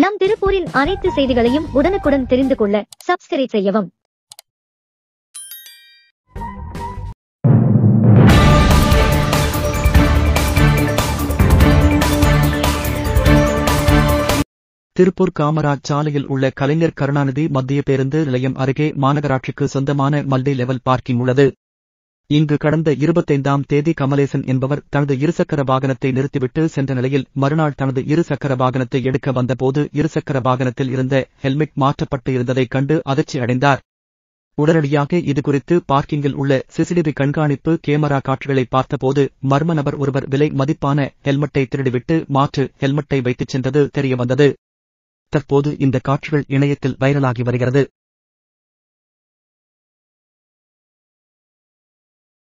நம் திருப்பூரின் அனைத்து செய்திகளையும் உடனுக்குடன் தெரிந்து கொள்ள சப்ஸ்கிரைப் செய்யவும். திருப்பூர் காமராஜ் சாலையில் உள்ள கலைஞர் கருணாநிதி மத்திய பேருந்து நிலையம் அருகே மாநகராட்சிக்கு சொந்தமான மல்டி லெவல் பார்க்கிங் உள்ளது. இங்கு கடந்த இருபத்தைந்தாம் தேதி கமலேசன் என்பவர் தனது இருசக்கர வாகனத்தை நிறுத்திவிட்டு சென்ற நிலையில் மறுநாள் தனது இருசக்கர வாகனத்தை எடுக்க வந்தபோது இருசக்கர வாகனத்தில் இருந்த ஹெல்மெட் மாற்றப்பட்டு இருந்ததைக் கண்டு அதிர்ச்சி அடைந்தார். உடனடியாக இதுகுறித்து பார்க்கிங்கில் உள்ள சிசிடிவி கண்காணிப்பு கேமரா காட்சிகளை பார்த்தபோது மர்ம நபர் ஒருவர் விலை மதிப்பான ஹெல்மெட்டை திருடிவிட்டு மாற்று ஹெல்மெட்டை வைத்துச் சென்றது தெரியவந்தது. தற்போது இந்த காட்சிகள் இணையத்தில் வைரலாகி வருகிறது.